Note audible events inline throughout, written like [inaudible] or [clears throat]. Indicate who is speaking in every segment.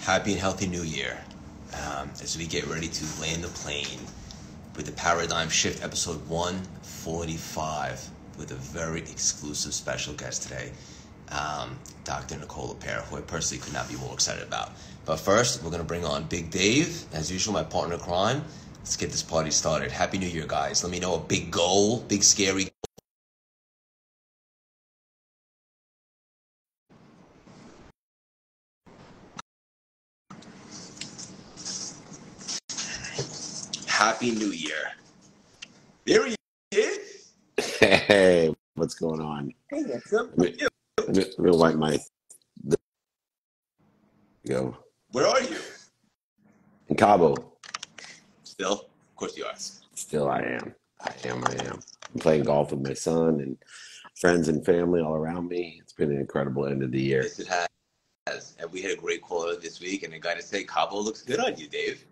Speaker 1: Happy and healthy new year um, as we get ready to land the plane with the Paradigm Shift episode 145 with a very exclusive special guest today, um, Dr. Nicole LePera, who I personally could not be more excited about. But first, we're going to bring on Big Dave, as usual, my partner crime. Let's get this party started. Happy New Year, guys. Let me know a big goal, big scary Happy New Year. There he is.
Speaker 2: Hey, what's going on?
Speaker 1: Hey,
Speaker 2: gonna I'm gonna wipe my. Go
Speaker 1: Where are you?
Speaker 2: in Cabo.
Speaker 1: Still? Of course you are.
Speaker 2: Still, I am. I am. I am. I'm playing golf with my son and friends and family all around me. It's been an incredible end of the year.
Speaker 1: Yes, it has. And we had a great call this week, and I got to say, Cabo looks good on you, Dave.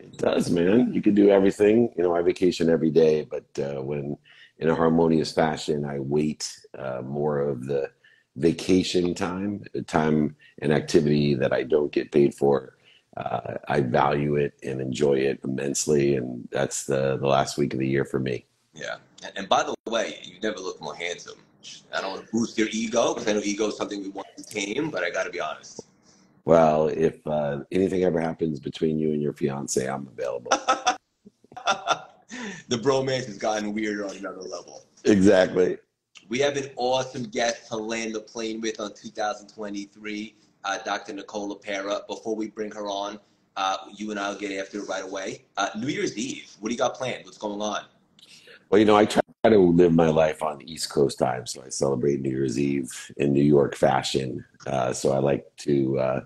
Speaker 2: It does, man. You can do everything. You know, I vacation every day, but uh, when in a harmonious fashion, I wait uh, more of the vacation time, time and activity that I don't get paid for. Uh, I value it and enjoy it immensely, and that's the the last week of the year for me.
Speaker 1: Yeah. And, by the way, you never look more handsome. I don't want to boost your ego because I know ego is something we want to tame, but I got to be honest.
Speaker 2: Well, if uh, anything ever happens between you and your fiance, I'm available. [laughs]
Speaker 1: the bromance has gotten weirder on another level.
Speaker 2: exactly.
Speaker 1: We have an awesome guest to land the plane with on 2023, uh, Dr. Nicole LePera. Before we bring her on, uh, you and I will get after it right away. Uh, New Year's Eve, what do you got planned? What's going on?
Speaker 2: Well, you know, I try to live my life on East Coast time, so I celebrate New Year's Eve in New York fashion. Uh, so I like to uh,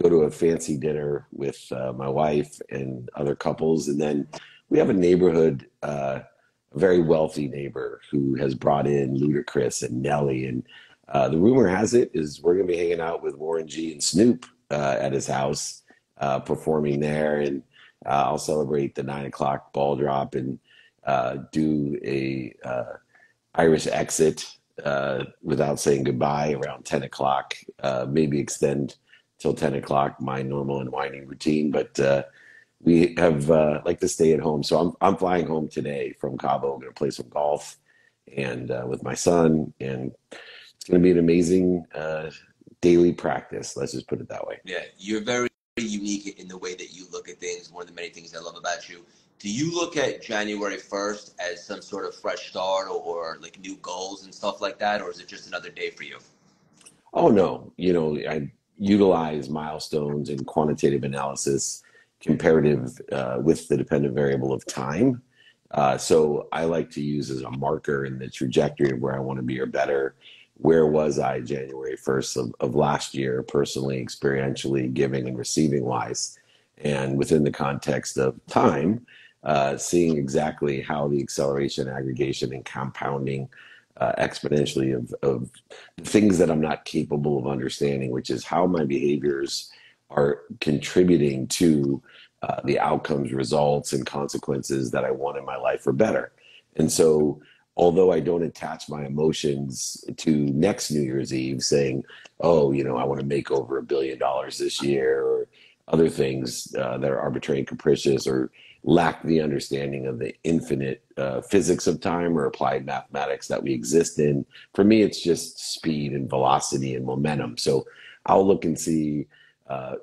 Speaker 2: go to a fancy dinner with uh, my wife and other couples, and then we have a neighborhood, uh, a very wealthy neighbor who has brought in Ludacris and Nelly, and uh, the rumor has it is we're going to be hanging out with Warren G and Snoop uh, at his house, performing there, and I'll celebrate the nine o'clock ball drop and uh, do a uh, Irish exit uh, without saying goodbye around 10 o'clock, uh, maybe extend till 10 o'clock my normal and winding routine. But uh, we have like to stay at home. So I'm, I'm flying home today from Cabo. I'm going to play some golf and with my son. And it's going to be an amazing daily practice. Let's just put it that way.
Speaker 1: Yeah, you're very unique in the way that you look at things. One of the many things I love about you. Do you look at January 1st as some sort of fresh start or, or like new goals and stuff like that? Or is it just another day for you?
Speaker 2: Oh, no. You know, I utilize milestones and quantitative analysis comparative uh, with the dependent variable of time. Uh, so I like to use as a marker in the trajectory of where I want to be or better. Where was I January 1st of, of last year, personally, experientially, giving and receiving wise? And within the context of time, uh, seeing exactly how the acceleration, aggregation, and compounding uh, exponentially of, of things that I'm not capable of understanding, which is how my behaviors are contributing to uh, the outcomes, results, and consequences that I want in my life for better. And so, although I don't attach my emotions to next New Year's Eve saying, oh, you know, I want to make over a billion dollars this year or other things uh, that are arbitrary and capricious or lack the understanding of the infinite uh, physics of time or applied mathematics that we exist in. For me, it's just speed and velocity and momentum. So I'll look and see uh,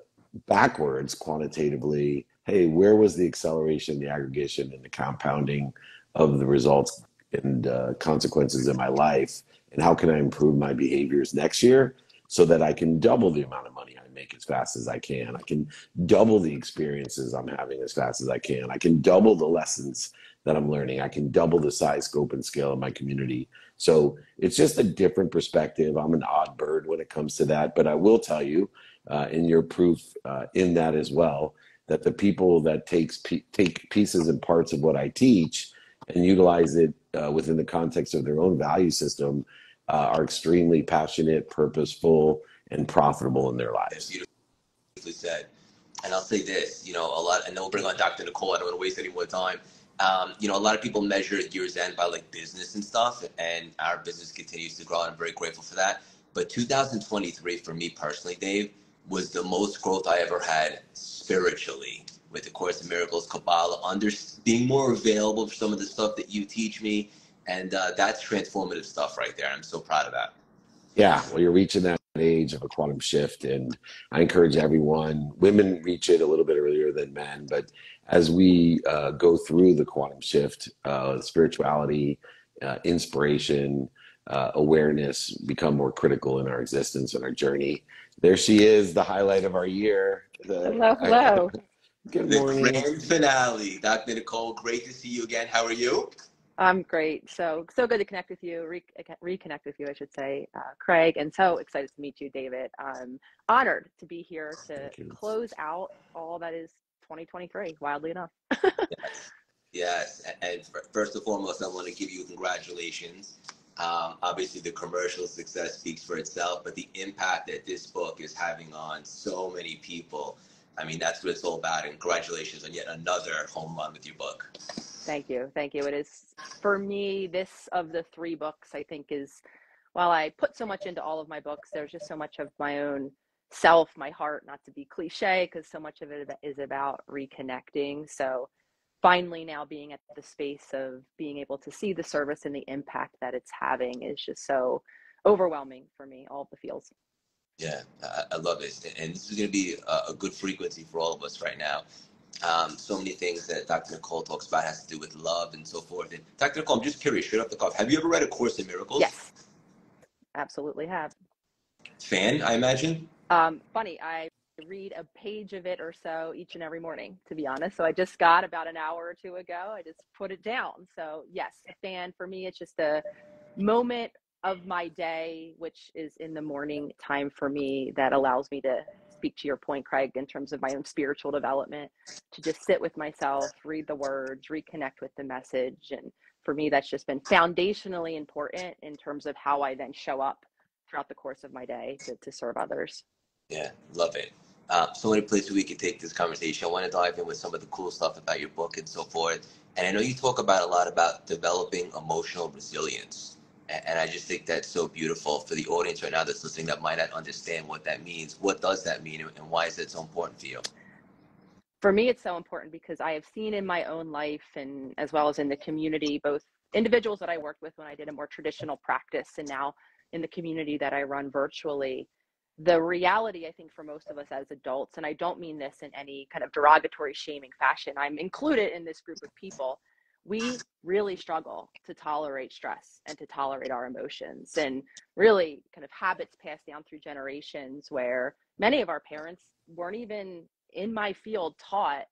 Speaker 2: backwards quantitatively hey, where was the acceleration, the aggregation, and the compounding of the results and uh, consequences in my life? And how can I improve my behaviors next year so that I can double the amount of money make as fast as I can? I can double the experiences I'm having as fast as I can. I can double the lessons that I'm learning. I can double the size, scope, and scale of my community. So it's just a different perspective. I'm an odd bird when it comes to that, but I will tell you, uh, in your proof uh, in that as well, that the people that takes take pieces and parts of what I teach and utilize it uh, within the context of their own value system uh, are extremely passionate, purposeful, and profitable in their lives.
Speaker 1: Beautifully said. And I'll say this, you know, a lot, and then we'll bring on Dr. Nicole. I don't want to waste any more time. Um, you know, a lot of people measure year's end by like business and stuff, and our business continues to grow, and I'm very grateful for that. But 2023 for me personally, Dave, was the most growth I ever had spiritually with the Course in Miracles, Kabbalah, under being more available for some of the stuff that you teach me, and uh, that's transformative stuff right there. I'm so proud of that.
Speaker 2: Yeah, well, you're reaching that age of a quantum shift, and I encourage everyone. Women reach it a little bit earlier than men, but as we uh, go through the quantum shift, uh, spirituality, uh, inspiration, uh, awareness become more critical in our existence and our journey. There she is, the highlight of our year.
Speaker 3: The, hello, [laughs] hello.
Speaker 1: Good morning. The grand finale. Dr. Nicole, great to see you again. How are you?
Speaker 3: I'm great. So so good to connect with you, re- reconnect with you, I should say, uh, Craig, and so excited to meet you, David. I'm honored to be here to close out all that is 2023. Wildly enough. [laughs]
Speaker 1: yes. yes, and first and foremost, I want to give you congratulations. Um, obviously, the commercial success speaks for itself, but the impact that this book is having on so many people I mean, that's what it's all about. And congratulations on yet another home run with your book.
Speaker 3: Thank you. Thank you. It is, for me, this of the three books, I think, is while I put so much into all of my books, there's just so much of my own self, my heart, not to be cliche, because so much of it is about reconnecting. So, finally, now being at the space of being able to see the service and the impact that it's having is just so overwhelming for me, all the feels.
Speaker 1: Yeah, I, I love it. And this is going to be a, a, good frequency for all of us right now. Um, so many things that Dr. Nicole talks about has to do with love and so forth. And Dr. Nicole, I'm just curious, straight off the cuff, have you ever read A Course in Miracles?
Speaker 3: Yes, absolutely have.
Speaker 1: Fan, I imagine?
Speaker 3: Um, funny, I read a page of it or so each and every morning, to be honest. So I just got about an hour or two ago. I just put it down. So yes, a fan for me, it's just a moment of my day, which is in the morning time for me, that allows me to speak to your point, Craig, in terms of my own spiritual development, to just sit with myself, read the words, reconnect with the message. And for me, that's just been foundationally important in terms of how I then show up throughout the course of my day to, to serve others.
Speaker 1: Yeah, love it. Uh, so many places we could take this conversation. I want to dive in with some of the cool stuff about your book and so forth. And I know you talk about a lot about developing emotional resilience and I just think that's so beautiful for the audience right now that's listening that might not understand what that means. What does that mean, and why is it so important for you?
Speaker 3: For me, it's so important because I have seen in my own life and as well as in the community, both individuals that I worked with when I did a more traditional practice and now in the community that I run virtually. The reality, I think, for most of us as adults, and I don't mean this in any kind of derogatory, shaming fashion, I'm included in this group of people we really struggle to tolerate stress and to tolerate our emotions and really kind of habits passed down through generations where many of our parents weren't even in my field taught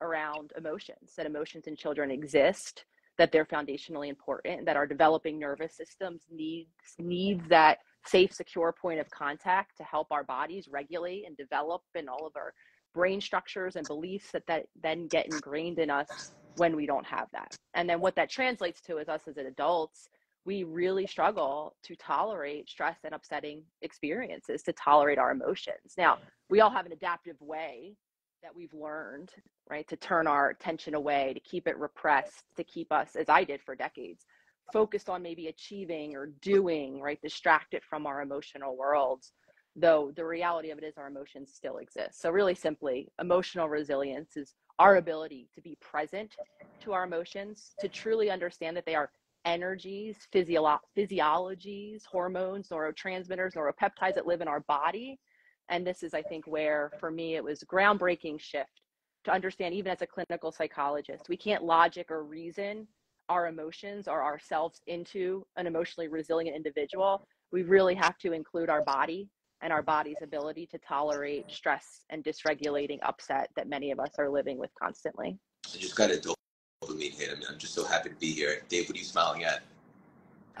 Speaker 3: around emotions that emotions in children exist that they're foundationally important that our developing nervous systems needs needs that safe secure point of contact to help our bodies regulate and develop and all of our brain structures and beliefs that, that then get ingrained in us when we don't have that. And then what that translates to is us as adults, we really struggle to tolerate stress and upsetting experiences, to tolerate our emotions. Now, we all have an adaptive way that we've learned, right, to turn our attention away, to keep it repressed, to keep us, as I did for decades, focused on maybe achieving or doing, right, distracted from our emotional worlds. Though the reality of it is our emotions still exist. So, really simply, emotional resilience is our ability to be present to our emotions, to truly understand that they are energies, physiolo- physiologies, hormones, neurotransmitters, neuropeptides that live in our body. And this is, I think, where for me it was a groundbreaking shift to understand, even as a clinical psychologist, we can't logic or reason our emotions or ourselves into an emotionally resilient individual. We really have to include our body and our body's ability to tolerate stress and dysregulating upset that many of us are living with constantly.
Speaker 1: I just got a dopamine hit. I mean, I'm just so happy to be here. Dave, what are you smiling at?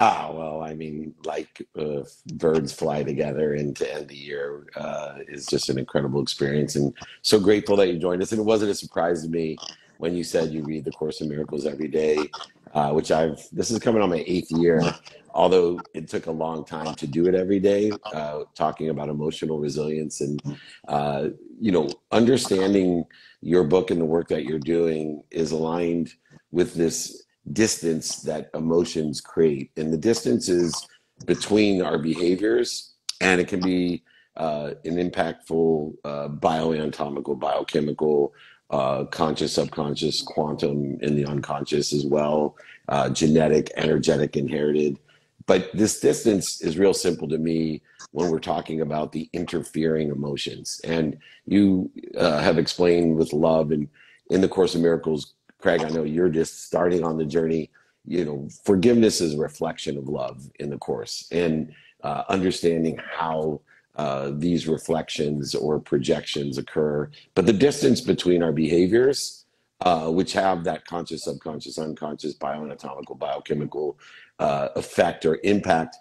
Speaker 2: Ah, well, I mean, like uh, birds fly together and to end the year uh, is just an incredible experience. And so grateful that you joined us. And it wasn't a surprise to me when you said you read the Course in Miracles every day, uh, which I've, this is coming on my eighth year although it took a long time to do it every day, uh, talking about emotional resilience and, uh, you know, understanding your book and the work that you're doing is aligned with this distance that emotions create. And the distance is between our behaviors, and it can be uh, an impactful uh, bioanatomical, biochemical, uh, conscious, subconscious, quantum in the unconscious as well, uh, genetic, energetic, inherited. But this distance is real simple to me when we're talking about the interfering emotions. And you uh, have explained with love and in the Course of Miracles, Craig, I know you're just starting on the journey. You know, forgiveness is a reflection of love in the Course and uh, understanding how uh, these reflections or projections occur. But the distance between our behaviors, uh, which have that conscious, subconscious, unconscious, bioanatomical, biochemical uh, effect or impact,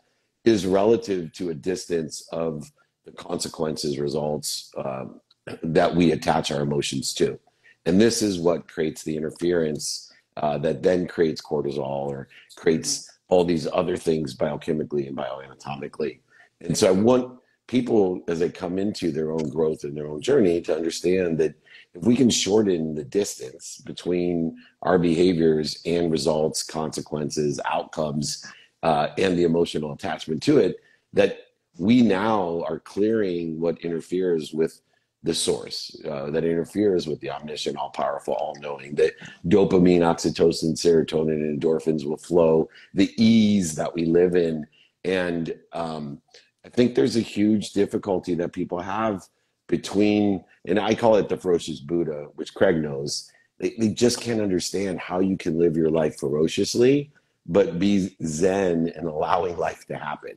Speaker 2: is relative to a distance of the consequences, results um, that we attach our emotions to. And this is what creates the interference uh, that then creates cortisol or creates all these other things biochemically and bioanatomically. And so I want people as they come into their own growth and their own journey to understand that if we can shorten the distance between our behaviors and results, consequences, outcomes, uh, and the emotional attachment to it, that we now are clearing what interferes with the source uh, that interferes with the omniscient, all powerful, all knowing, that dopamine, oxytocin, serotonin, and endorphins will flow, the ease that we live in. And um, I think there's a huge difficulty that people have between, and I call it the ferocious Buddha, which Craig knows. They, they just can't understand how you can live your life ferociously, but be zen and allowing life to happen.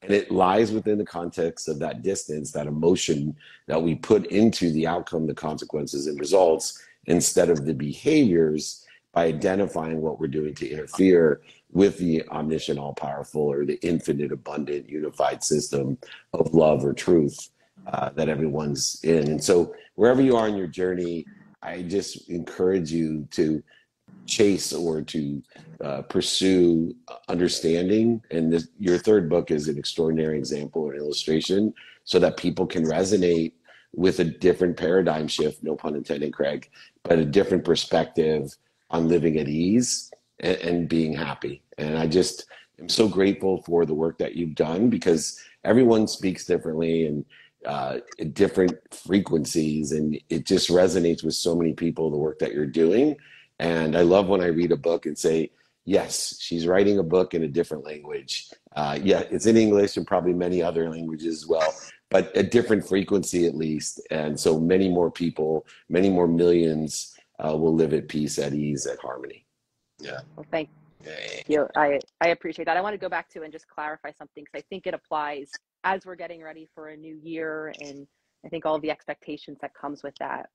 Speaker 2: And it lies within the context of that distance, that emotion that we put into the outcome, the consequences, and results instead of the behaviors by identifying what we're doing to interfere with the omniscient, all powerful, or the infinite, abundant, unified system of love or truth uh, that everyone's in. And so, wherever you are in your journey, I just encourage you to chase or to uh, pursue understanding. And this, your third book is an extraordinary example or illustration so that people can resonate with a different paradigm shift, no pun intended, Craig, but a different perspective on living at ease and, and being happy. And I just am so grateful for the work that you've done because everyone speaks differently and uh, different frequencies, and it just resonates with so many people. The work that you're doing, and I love when I read a book and say, yes, she's writing a book in a different language. Uh, yeah, it's in English and probably many other languages as well, but a different frequency at least. And so many more people, many more millions uh, will live at peace, at ease, at harmony.
Speaker 1: Yeah.
Speaker 3: Well, thank you. I, I appreciate that. I want to go back to and just clarify something because I think it applies as we're getting ready for a new year and I think all the expectations that comes with that.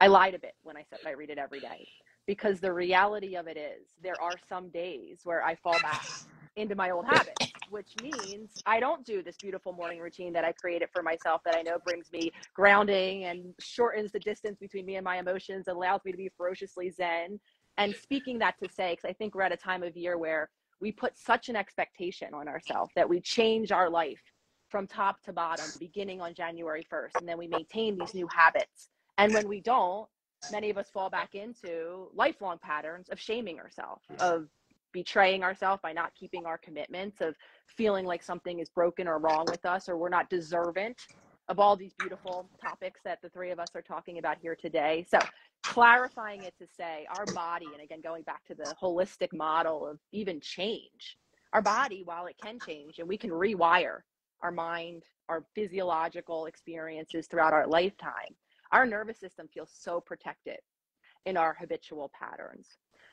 Speaker 3: I lied a bit when I said I read it every day because the reality of it is there are some days where I fall back into my old habits, which means I don't do this beautiful morning routine that I created for myself that I know brings me grounding and shortens the distance between me and my emotions, allows me to be ferociously zen and speaking that to say, because I think we're at a time of year where we put such an expectation on ourselves that we change our life from top to bottom, beginning on January 1st, and then we maintain these new habits. And when we don't, many of us fall back into lifelong patterns of shaming ourselves, of betraying ourselves by not keeping our commitments, of feeling like something is broken or wrong with us, or we're not deserving of all these beautiful topics that the three of us are talking about here today. So, clarifying it to say our body, and again, going back to the holistic model of even change, our body, while it can change and we can rewire our mind, our physiological experiences throughout our lifetime, our nervous system feels so protected in our habitual patterns.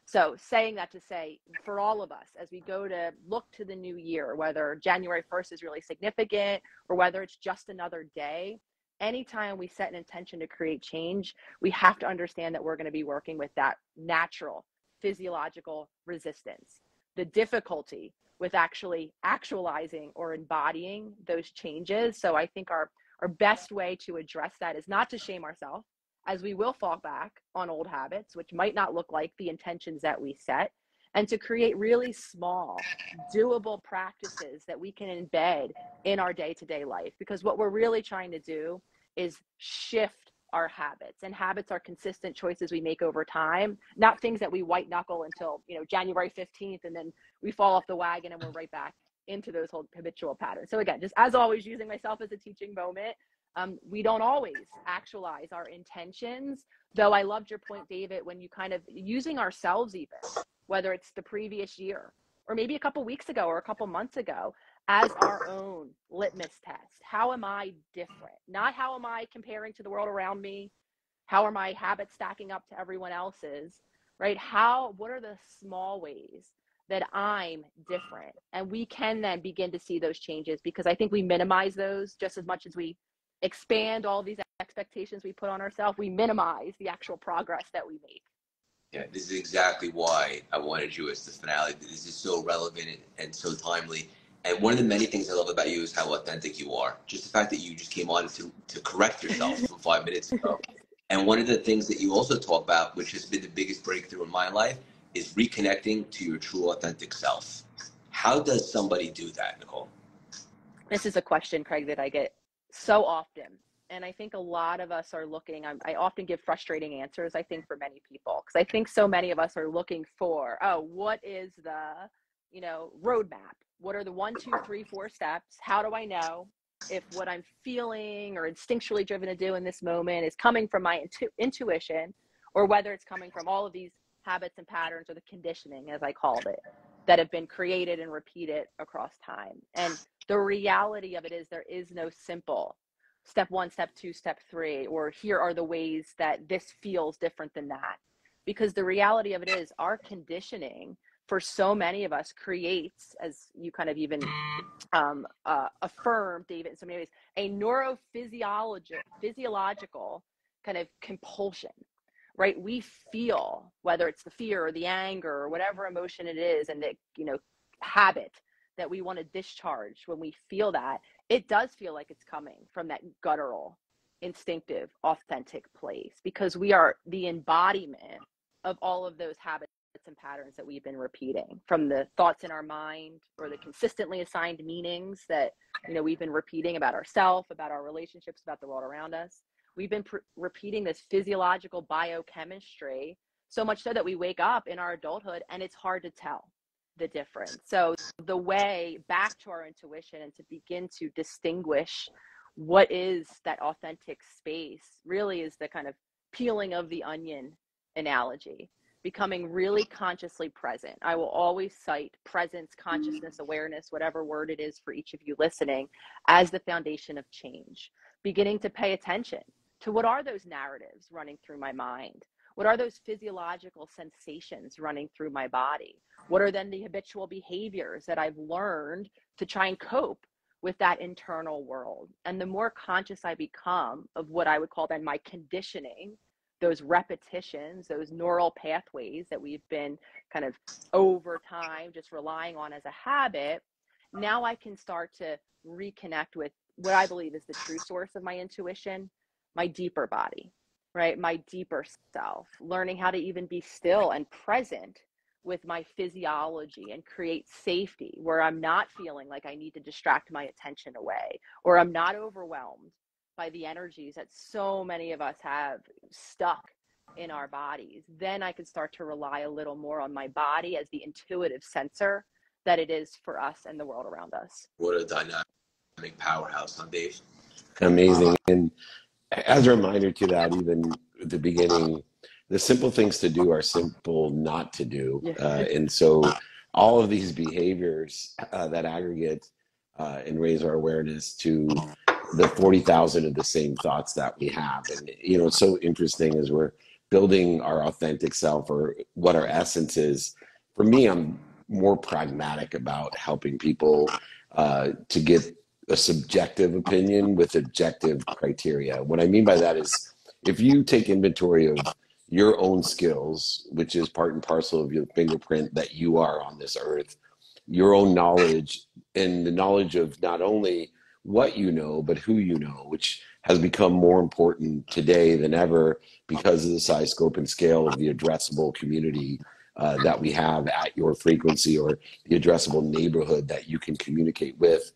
Speaker 3: So, saying that to say, for all of us, as we go to look to the new year, whether January 1st is really significant or whether it's just another day, anytime we set an intention to create change, we have to understand that we're going to be working with that natural physiological resistance. The difficulty with actually actualizing or embodying those changes. So, I think our, our best way to address that is not to shame ourselves as we will fall back on old habits, which might not look like the intentions that we set, and to create really small, doable practices that we can embed in our day to day life. Because what we're really trying to do is shift our habits and habits are consistent choices we make over time not things that we white knuckle until you know january 15th and then we fall off the wagon and we're right back into those whole habitual patterns. So again, just as always, using myself as a teaching moment. Um, we don't always actualize our intentions, though. I loved your point, David, when you kind of using ourselves, even whether it's the previous year or maybe a couple weeks ago or a couple months ago, as our own litmus test. How am I different? Not how am I comparing to the world around me? How are my habits stacking up to everyone else's? Right? How, what are the small ways that I'm different? And we can then begin to see those changes because I think we minimize those just as much as we expand all these expectations we put on ourselves. We minimize the actual progress that we make.
Speaker 1: Yeah, this is exactly why I wanted you as the finale. This is so relevant and so timely and one of the many things I love about you is how authentic you are. Just the fact that you just came on to, to correct yourself [laughs] from five minutes ago. And one of the things that you also talk about, which has been the biggest breakthrough in my life, is reconnecting to your true authentic self. How does somebody do that, Nicole?
Speaker 3: This is a question, Craig, that I get so often. And I think a lot of us are looking, I'm, i often give frustrating answers, I think, for many people, because I think so many of us are looking for, oh, what is the, you know, roadmap? what are the one, two, three, four steps? How do I know if what I'm feeling or instinctually driven to do in this moment is coming from my intu- intuition or whether it's coming from all of these habits and patterns or the conditioning, as I called it, that have been created and repeated across time. And the reality of it is there is no simple step one, step two, step three, or here are the ways that this feels different than that. Because the reality of it is our conditioning for so many of us creates, as you kind of even um, uh, affirm, David, in so many ways, a neurophysiological physiological kind of compulsion, right? We feel whether it's the fear or the anger or whatever emotion it is, and the you know habit that we want to discharge when we feel that, it does feel like it's coming from that guttural, instinctive, authentic place because we are the embodiment of all of those habits and patterns that we've been repeating from the thoughts in our mind or the consistently assigned meanings that you know we've been repeating about ourselves about our relationships about the world around us. We've been pr- repeating this physiological biochemistry so much so that we wake up in our adulthood and it's hard to tell the difference. So the way back to our intuition and to begin to distinguish what is that authentic space really is the kind of peeling of the onion analogy becoming really consciously present. I will always cite presence, mm-hmm. consciousness, awareness, whatever word it is for each of you listening, as the foundation of change. Beginning to pay attention to what are those narratives running through my mind? What are those physiological sensations running through my body? What are then the habitual behaviors that I've learned to try and cope with that internal world? And the more conscious I become of what I would call then my conditioning, those repetitions, those neural pathways that we've been kind of over time just relying on as a habit, now I can start to reconnect with what I believe is the true source of my intuition, my deeper body, right? My deeper self, learning how to even be still and present with my physiology and create safety where I'm not feeling like I need to distract my attention away or I'm not overwhelmed by the energies that so many of us have stuck in our bodies, then I can start to rely a little more on my body as the intuitive sensor that it is for us and the world around us.
Speaker 1: What a dynamic powerhouse, huh, Dave?
Speaker 2: Amazing. Uh, and as a reminder to that, even at the beginning, the simple things to do are simple not to do. Yeah. Uh, and so all of these behaviors uh, that aggregate uh, and raise our awareness to the 40,000 of the same thoughts that we have. And, you know, it's so interesting as we're building our authentic self or what our essence is. For me, I'm more pragmatic about helping people uh, to get a subjective opinion with objective criteria. What I mean by that is if you take inventory of your own skills, which is part and parcel of your fingerprint that you are on this earth, your own knowledge, and the knowledge of not only what you know, but who you know, which has become more important today than ever because of the size, scope, and scale of the addressable community uh, that we have at your frequency or the addressable neighborhood that you can communicate with.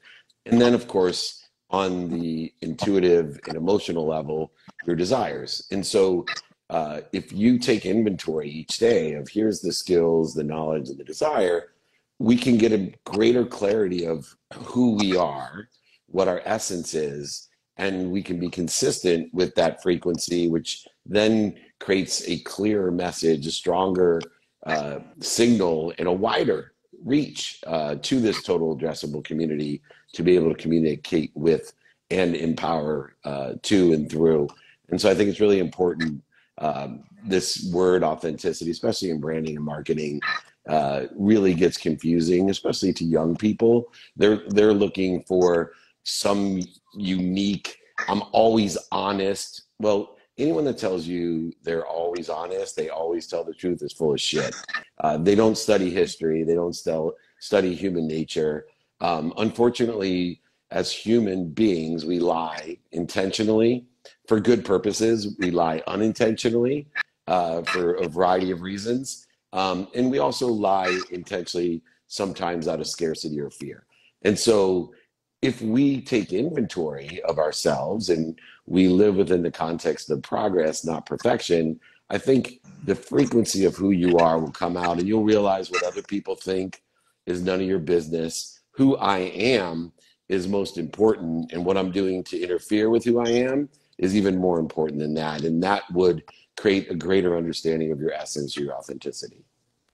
Speaker 2: And then, of course, on the intuitive and emotional level, your desires. And so, uh, if you take inventory each day of here's the skills, the knowledge, and the desire, we can get a greater clarity of who we are, what our essence is, and we can be consistent with that frequency, which then creates a clearer message, a stronger uh, signal, and a wider reach uh, to this total addressable community to be able to communicate with and empower uh, to and through. And so I think it's really important. Um, this word authenticity, especially in branding and marketing, uh, really gets confusing, especially to young people. They're they're looking for some unique. I'm always honest. Well, anyone that tells you they're always honest, they always tell the truth, is full of shit. Uh, they don't study history. They don't stel- study human nature. Um, unfortunately, as human beings, we lie intentionally for good purposes. We lie unintentionally uh, for a variety of reasons. Um, and we also lie intentionally sometimes out of scarcity or fear. And so if we take inventory of ourselves and we live within the context of progress, not perfection, I think the frequency of who you are will come out and you'll realize what other people think is none of your business. Who I am is most important, and what I'm doing to interfere with who I am is even more important than that. And that would create a greater understanding of your essence, your authenticity.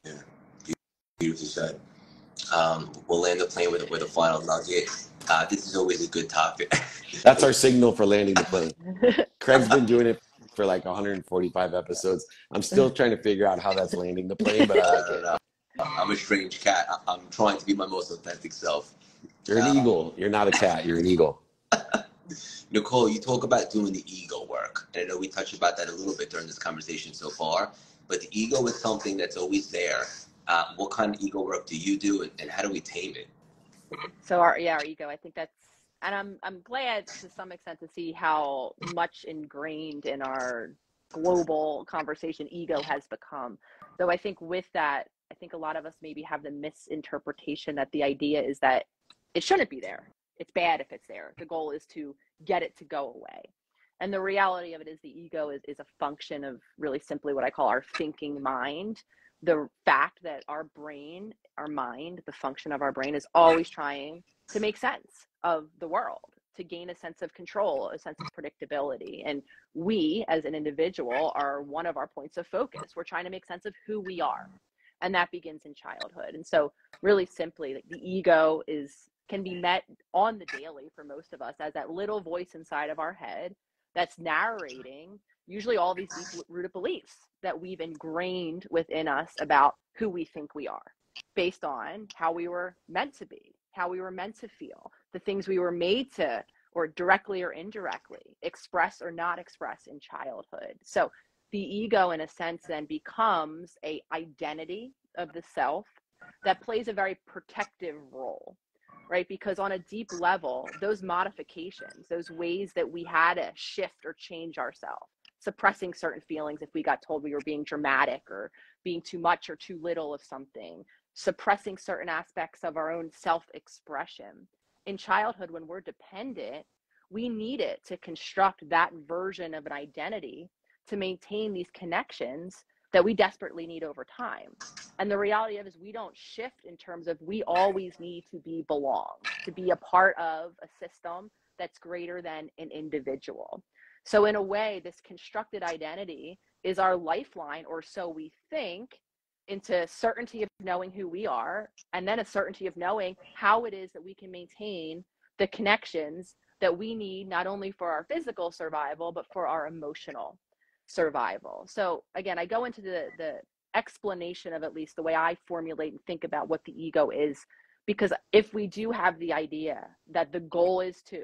Speaker 1: Yeah, beautifully said. Um, we'll land the plane with, with a final nugget. Uh, this is always a good topic. [laughs]
Speaker 2: That's our signal for landing the plane. [laughs] Craig's been doing it for like 145 episodes. I'm still trying to figure out how that's landing the plane, but [laughs] I like it.
Speaker 1: I'm a strange cat. I'm trying to be my most authentic self.
Speaker 2: You're an um, eagle. You're not a cat. You're an eagle.
Speaker 1: Nicole, you talk about doing the ego work. And I know we touched about that a little bit during this conversation so far, but the ego is something that's always there. Uh, what kind of ego work do you do and, and how do we tame it?
Speaker 3: So our yeah, our ego, I think that's and I'm I'm glad to some extent to see how much ingrained in our global conversation ego has become. So I think with that, I think a lot of us maybe have the misinterpretation that the idea is that it shouldn't be there. It's bad if it's there. The goal is to get it to go away. And the reality of it is the ego is, is a function of really simply what I call our thinking mind. The fact that our brain, our mind, the function of our brain is always trying to make sense of the world, to gain a sense of control, a sense of predictability. And we, as an individual, are one of our points of focus. We're trying to make sense of who we are. And that begins in childhood. And so, really simply, the ego is can be met on the daily for most of us as that little voice inside of our head that's narrating usually all these deep rooted beliefs that we've ingrained within us about who we think we are based on how we were meant to be, how we were meant to feel, the things we were made to or directly or indirectly express or not express in childhood. So the ego in a sense then becomes a identity of the self that plays a very protective role right? Because on a deep level, those modifications, those ways that we had to shift or change ourselves, suppressing certain feelings if we got told we were being dramatic or being too much or too little of something, suppressing certain aspects of our own self expression. In childhood, when we're dependent, we need it to construct that version of an identity to maintain these connections that we desperately need over time. And the reality of is we don't shift in terms of we always need to be belong, to be a part of a system that's greater than an individual. So in a way, this constructed identity is our lifeline, or so we think, into certainty of knowing who we are, and then a certainty of knowing how it is that we can maintain the connections that we need not only for our physical survival, but for our emotional survival. So again, I go into the the explanation of at least the way I formulate and think about what the ego is because if we do have the idea that the goal is to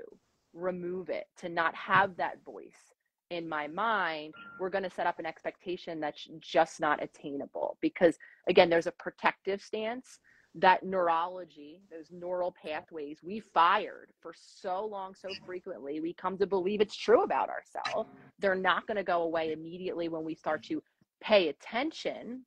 Speaker 3: remove it, to not have that voice in my mind, we're going to set up an expectation that's just not attainable because again, there's a protective stance that neurology, those neural pathways we fired for so long, so frequently, we come to believe it's true about ourselves. They're not going to go away immediately when we start to pay attention.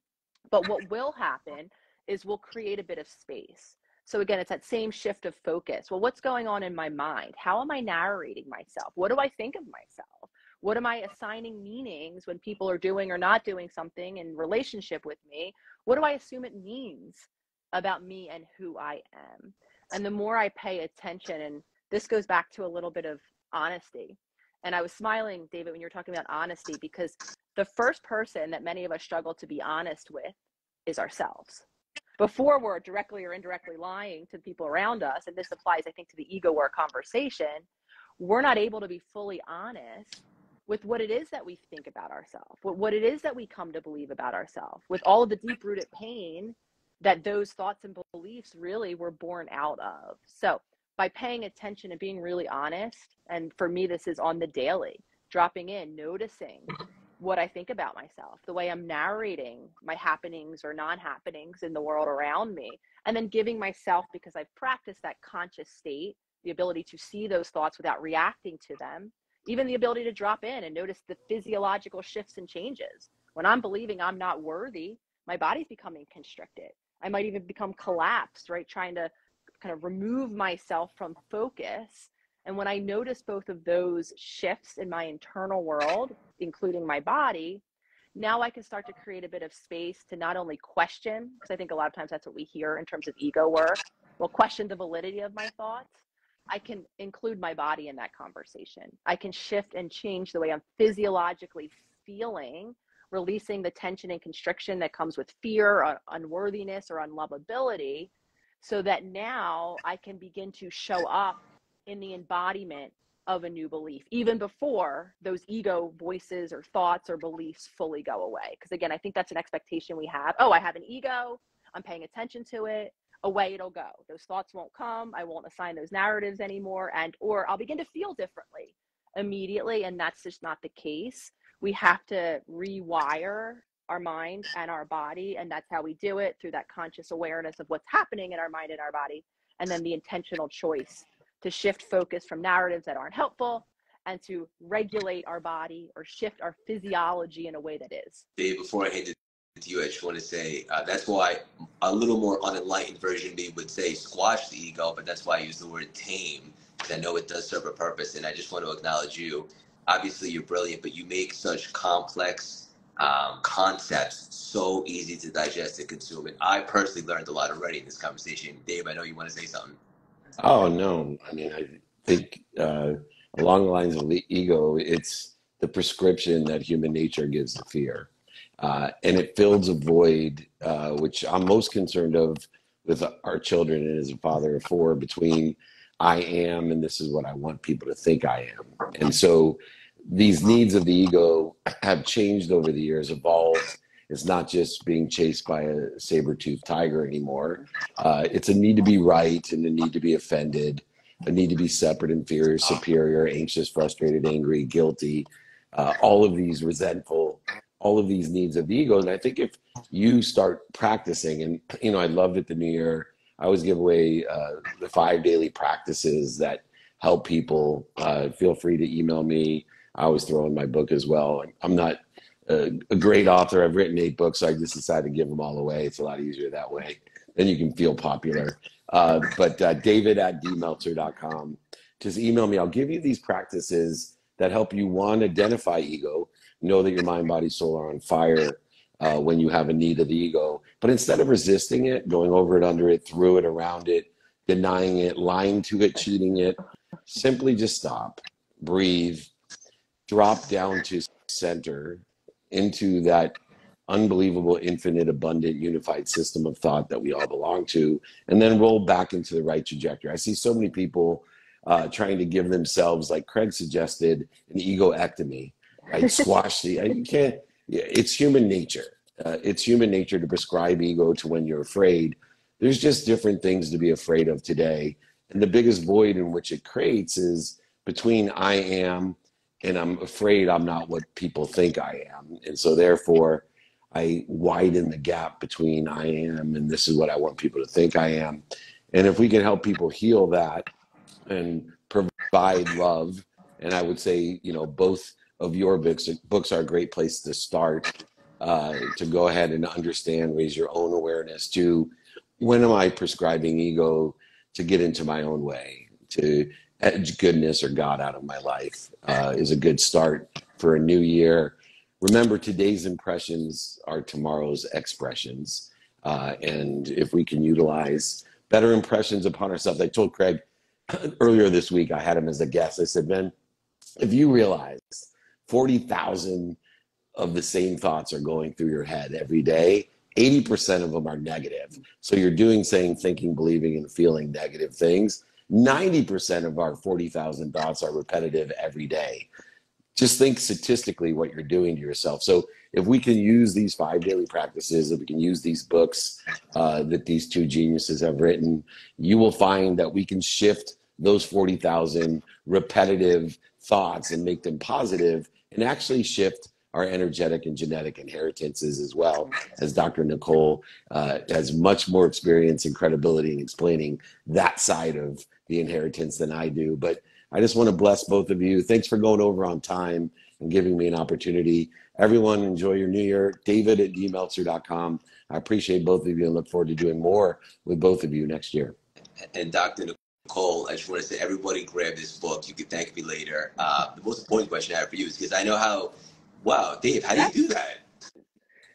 Speaker 3: But what will happen is we'll create a bit of space. So again, it's that same shift of focus. Well, what's going on in my mind? How am I narrating myself? What do I think of myself? What am I assigning meanings when people are doing or not doing something in relationship with me? What do I assume it means about me and who I am. And the more I pay attention, and this goes back to a little bit of honesty. And I was smiling, David, when you were talking about honesty, because the first person that many of us struggle to be honest with is ourselves. Before we're directly or indirectly lying to the people around us, and this applies, I think, to the ego work conversation, we're not able to be fully honest with what it is that we think about ourselves, what, what it is that we come to believe about ourselves, with all of the deep rooted pain that those thoughts and beliefs really were born out of. So, by paying attention and being really honest, and for me, this is on the daily, dropping in, noticing what I think about myself, the way I'm narrating my happenings or non happenings in the world around me, and then giving myself, because I've practiced that conscious state, the ability to see those thoughts without reacting to them, even the ability to drop in and notice the physiological shifts and changes. When I'm believing I'm not worthy, my body's becoming constricted. I might even become collapsed, right? Trying to kind of remove myself from focus. And when I notice both of those shifts in my internal world, including my body, now I can start to create a bit of space to not only question, because I think a lot of times that's what we hear in terms of ego work, well, question the validity of my thoughts. I can include my body in that conversation. I can shift and change the way I'm physiologically feeling releasing the tension and constriction that comes with fear or unworthiness or unlovability so that now I can begin to show up in the embodiment of a new belief, even before those ego voices or thoughts or beliefs fully go away. Because again, I think that's an expectation we have. Oh, I have an ego, I'm paying attention to it, away it'll go. Those thoughts won't come, I won't assign those narratives anymore, and or I'll begin to feel differently immediately. And that's just not the case we have to rewire our mind and our body and that's how we do it through that conscious awareness of what's happening in our mind and our body and then the intentional choice to shift focus from narratives that aren't helpful and to regulate our body or shift our physiology in a way that is.
Speaker 1: Dave, before I hand it to you, I just want to say uh, that's why a little more unenlightened version of me would say squash the ego, but that's why I use the word tame because I know it does serve a purpose. And I just want to acknowledge you obviously you're brilliant, but you make such complex um, concepts so easy to digest and consume. And I personally learned a lot already in this conversation. Dave, I know you want to say something.
Speaker 2: Oh no, I mean I think uh, along the lines of the ego, it's the prescription that human nature gives to fear, uh, and it fills a void uh, which I'm most concerned of with our children and as a father of four between I am and this is what I want people to think I am. And so these needs of the ego have changed over the years, evolved. It's not just being chased by a saber-toothed tiger anymore. Uh, it's a need to be right and a need to be offended, a need to be separate, inferior, superior, anxious, frustrated, angry, guilty, uh, all of these resentful, all of these needs of the ego. And I think if you start practicing, and you know, I loved at the New Year I always give away uh, the five daily practices that help people. Uh, feel free to email me. I always throw in my book as well. I'm not a, a, great author. I've written eight books. So I just decided to give them all away. It's a lot easier that way. Then you can feel popular. Uh, but uh, david at dmeltzer.com. Just email me. I'll give you these practices that help you, one, identify ego, know that your mind, body, soul are on fire uh, when you have a need of the ego. But instead of resisting it, going over it, under it, through it, around it, denying it, lying to it, cheating it, simply just stop, breathe, drop down to center into that unbelievable, infinite, abundant, unified system of thought that we all belong to, and then roll back into the right trajectory. I see so many people uh, trying to give themselves, like Craig suggested, an egoectomy, right? [laughs] Squash the, you can't, it's human nature. Uh, it's human nature to prescribe ego to when you're afraid. There's just different things to be afraid of today. And the biggest void in which it creates is between I am and I'm afraid I'm not what people think I am. And so therefore, I widen the gap between I am and this is what I want people to think I am. And if we can help people heal that and provide love, and I would say, you know, both of your books books are a great place to start uh, to go ahead and understand raise your own awareness to when am i prescribing ego to get into my own way to edge goodness or god out of my life uh, is a good start for a new year remember today's impressions are tomorrow's expressions Uh, and if we can utilize better impressions upon ourselves, I told Craig [clears throat] earlier this week, I had him as a guest. I said, man, if you realize 40,000 of the same thoughts are going through your head every day, 80% of them are negative. So you're doing, saying, thinking, believing, and feeling negative things. 90% of our 40,000 thoughts are repetitive every day. Just think statistically what you're doing to yourself. So if we can use these five daily practices, if we can use these books uh, that these two geniuses have written, you will find that we can shift those 40,000 repetitive thoughts and make them positive and actually shift our energetic and genetic inheritances as well as Dr. Nicole uh, has much more experience and credibility in explaining that side of the inheritance than I do. But I just want to bless both of you. Thanks for going over on time and giving me an opportunity. Everyone, enjoy your new year. David at dmeltzer.com. I appreciate both of you and look forward to doing more with both of you next year.
Speaker 1: And Dr. Nicole, I just want to say, everybody grab this book. You can thank me later. Uh, the most important question I have for you is because I know how, wow, Dave, how do you do that?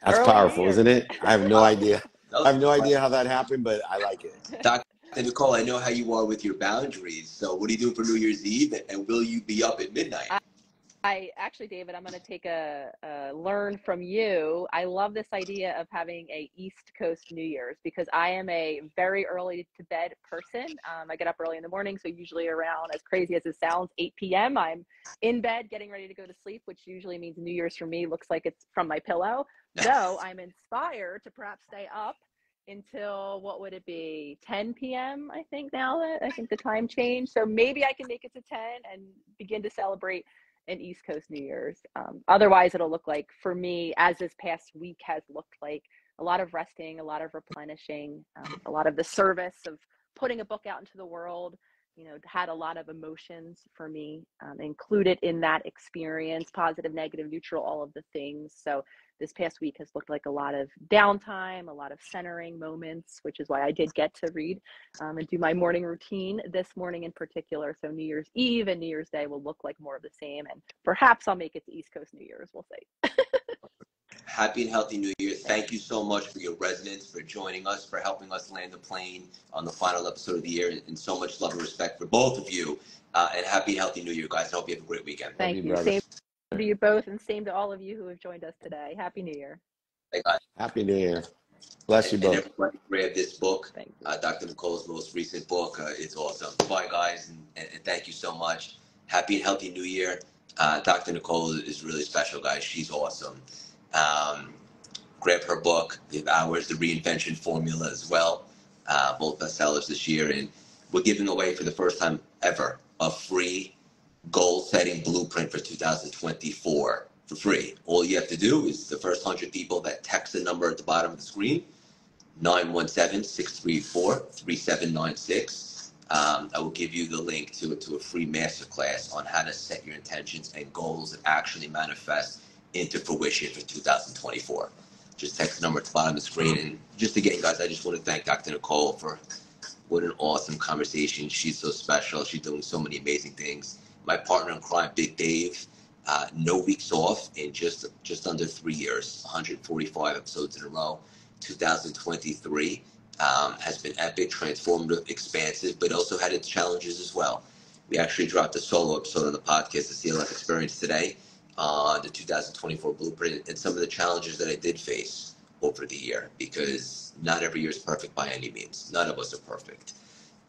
Speaker 2: That's Early powerful, isn't it? I have no [laughs] idea. I have no idea how that happened, but I like it.
Speaker 1: Dr. Nicole, I know how you are with your boundaries. So, what are you doing for New Year's Eve, and will you be up at midnight?
Speaker 3: I actually, David, I'm going to take a, a, learn from you. I love this idea of having a East Coast New Year's because I am a very early to bed person. Um, I get up early in the morning, so usually around, as crazy as it sounds, 8 p.m. I'm in bed getting ready to go to sleep, which usually means New Year's for me looks like it's from my pillow. [laughs] So I'm inspired to perhaps stay up until what would it be 10 p.m. I think now that I think the time changed. So maybe I can make it to 10 and begin to celebrate an East Coast New Year's. Um, otherwise, it'll look like for me, as this past week has looked like, a lot of resting, a lot of replenishing, um, a lot of the service of putting a book out into the world. You know, had a lot of emotions for me um, included in that experience positive, negative, neutral, all of the things. So, this past week has looked like a lot of downtime, a lot of centering moments, which is why I did get to read um, and do my morning routine this morning in particular. So New Year's Eve and New Year's Day will look like more of the same, and perhaps I'll make it to East Coast New Year's. We'll see. [laughs]
Speaker 1: Happy and healthy New Year. Thank you so much for your resonance, for joining us, for helping us land the plane on the final episode of the year, and so much love and respect for both of you. Uh, and happy and healthy New Year, guys. I hope you have a great weekend.
Speaker 3: Thank you. you. Same to you both and same to all of you who have joined us today. Happy New Year.
Speaker 2: Happy New Year. Bless you both. And
Speaker 1: everybody grab this book, uh, Dr. Nicole's most recent book. Uh, it's awesome. Bye, guys, and, and, and, thank you so much. Happy and healthy New Year. Uh, Dr. Nicole is really special, guys. She's awesome. Um, grab her book. We have ours, The Reinvention Formula, as well. Uh, both bestsellers this year, and we're giving away for the first time ever a free goal setting blueprint for 2024 for free. All you have to do is the first 100 people that text the number at the bottom of the screen 917 634 3796. Um, I will give you the link to, to a free masterclass on how to set your intentions and goals that actually manifest into fruition for 2024. Just text the number at the bottom of the screen. And just again, guys, I just want to thank Dr. Nicole for what an awesome conversation. She's so special. She's doing so many amazing things my partner in crime, Big Dave, uh, no weeks off in just just under three years, 145 episodes in a row. 2023 um, has been epic, transformative, expansive, but also had its challenges as well. We actually dropped a solo episode on the podcast, the CLS Experience, today on the 2024 blueprint and some of the challenges that I did face over the year because not every year is perfect by any means. None of us are perfect.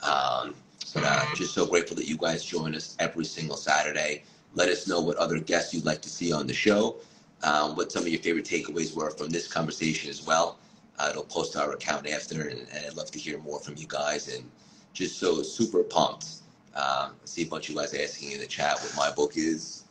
Speaker 1: Um, but uh, just so grateful that you guys join us every single Saturday. Let us know what other guests you'd like to see on the show, um, what some of your favorite takeaways were from this conversation as well. Uh, it'll post our account after, and, and, I'd love to hear more from you guys. And just so super pumped. Um, I see a bunch of you guys asking in the chat what my book is.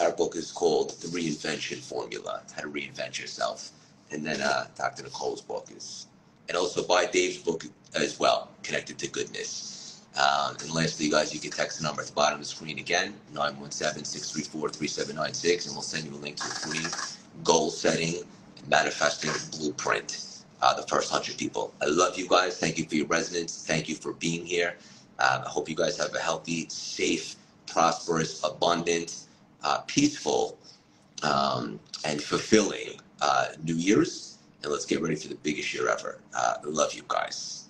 Speaker 1: Our book is called The Reinvention Formula How to Reinvent Yourself. And then uh, Dr. Nicole's book is, and also buy Dave's book as well, Connected to Goodness. Um, and lastly, you guys, you can text the number at the bottom of the screen again, 917-634-3796, and we'll send you a link to a free goal setting manifesting blueprint. Uh, the first 100 people. I love you guys. Thank you for your resonance. Thank you for being here. Um, I hope you guys have a healthy, safe, prosperous, abundant, uh, peaceful, um, and fulfilling uh, New Year's. and let's get ready for the biggest year ever. Uh, love you guys.